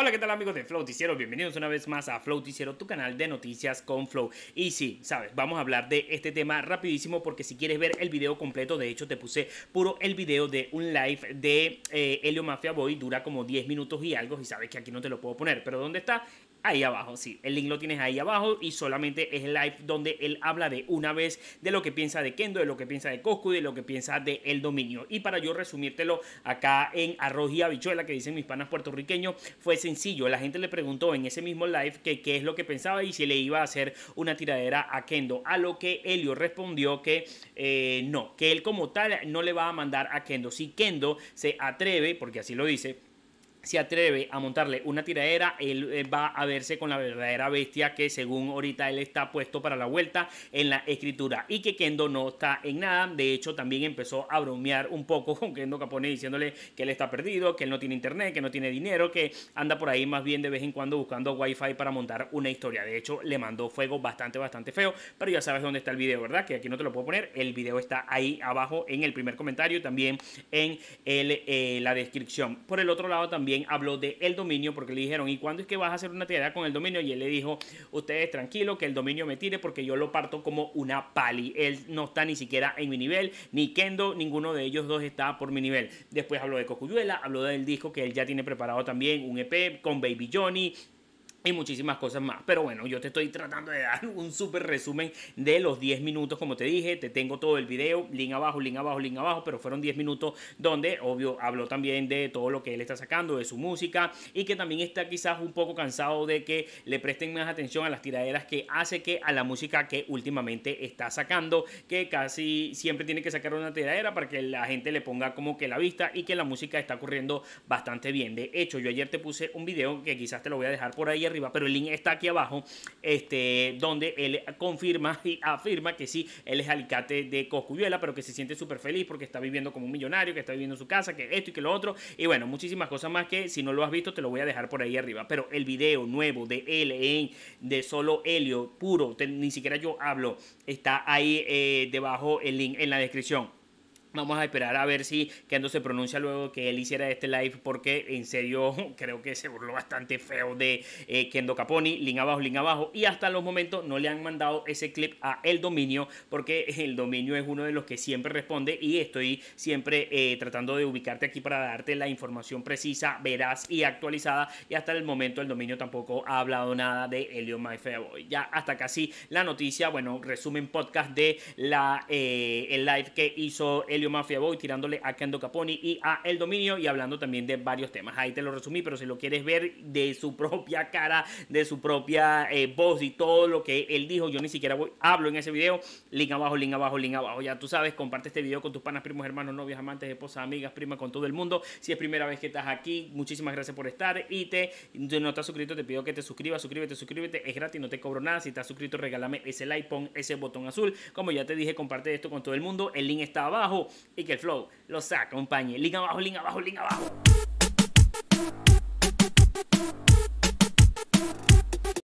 Hola, ¿qué tal amigos de Flow Ticiero? Bienvenidos una vez más a Flow Ticiero, tu canal de noticias con Flow. Y sí, sabes, vamos a hablar de este tema rapidísimo porque si quieres ver el video completo, de hecho te puse puro el video de un live de eh, Helio Mafia Boy, dura como 10 minutos y algo y sabes que aquí no te lo puedo poner, pero ¿dónde está? Ahí abajo, sí, el link lo tienes ahí abajo y solamente es el live donde él habla de una vez de lo que piensa de Kendo, de lo que piensa de Coscu de lo que piensa de El Dominio. Y para yo resumírtelo acá en arroz y habichuela que dicen mis panas puertorriqueños, fue sencillo. La gente le preguntó en ese mismo live que qué es lo que pensaba y si le iba a hacer una tiradera a Kendo. A lo que Helio respondió que eh, no, que él como tal no le va a mandar a Kendo. Si Kendo se atreve, porque así lo dice, se atreve a montarle una tiradera, él eh, va a verse con la verdadera bestia que según ahorita él está puesto para la vuelta en la escritura. Y que Kendo no está en nada, de hecho también empezó a bromear un poco con Kendo Capone diciéndole que él está perdido, que él no tiene internet, que no tiene dinero, que anda por ahí más bien de vez en cuando buscando wifi para montar una historia, de hecho le mandó fuego bastante bastante feo, pero ya sabes dónde está el video, ¿verdad? Que aquí no te lo puedo poner, el video está ahí abajo en el primer comentario y también en el, eh, la descripción. Por el otro lado también habló de el dominio porque le dijeron, ¿y cuándo es que vas a hacer una tirada con el dominio? Y él le dijo, ustedes tranquilo que el dominio me tire porque yo lo parto como una pali. Él no está ni siquiera en mi nivel, ni Kendo, ninguno de ellos dos está por mi nivel. Después habló de Cocuyuela, habló del disco que él ya tiene preparado también, un EP con Baby Johnny, y muchísimas cosas más. Pero bueno, yo te estoy tratando de dar un súper resumen de los 10 minutos, como te dije. Te tengo todo el video, link abajo, link abajo, link abajo, pero fueron 10 minutos donde, obvio, habló también de todo lo que él está sacando, de su música y que también está quizás un poco cansado de que le presten más atención a las tiraderas que hace que a la música que últimamente está sacando, que casi siempre tiene que sacar una tiradera para que la gente le ponga como que la vista y que la música está corriendo bastante bien. De hecho, yo ayer te puse un video que quizás te lo voy a dejar por ahí arriba, pero el link está aquí abajo, este, donde él confirma y afirma que sí, él es alicate de Coscuyuela, pero que se siente súper feliz porque está viviendo como un millonario, que está viviendo en su casa, que esto y que lo otro, y bueno, muchísimas cosas más que si no lo has visto te lo voy a dejar por ahí arriba, pero el video nuevo de él en de solo Helio, puro, ni siquiera yo hablo, está ahí eh, debajo el link en la descripción. Vamos a esperar a ver si Kendo se pronuncia luego que él hiciera este live porque en serio creo que se burló bastante feo de eh, Kendo Caponi, link abajo, link abajo y hasta los momentos no le han mandado ese clip a El Dominio porque El Dominio es uno de los que siempre responde y estoy siempre eh, tratando de ubicarte aquí para darte la información precisa, veraz y actualizada y hasta el momento El Dominio tampoco ha hablado nada de Helio My Boy. Ya hasta casi la noticia, bueno, resumen podcast de la, eh, el live que hizo el Mafia Boy tirándole a Kendo Caponi y a El Dominio y hablando también de varios temas. Ahí te lo resumí, pero si lo quieres ver de su propia cara, de su propia eh, voz y todo lo que él dijo, yo ni siquiera voy, hablo en ese video. Link abajo, link abajo, link abajo. Ya tú sabes, comparte este video con tus panas, primos, hermanos, novias, amantes, esposas, amigas, primas, con todo el mundo. Si es primera vez que estás aquí, muchísimas gracias por estar y te si no estás suscrito, te pido que te suscribas, suscríbete, suscríbete, es gratis, no te cobro nada. Si estás suscrito, regálame ese like, pon ese botón azul. Como ya te dije, comparte esto con todo el mundo. El link está abajo y que el flow los acompañe. Link abajo, link abajo, link abajo.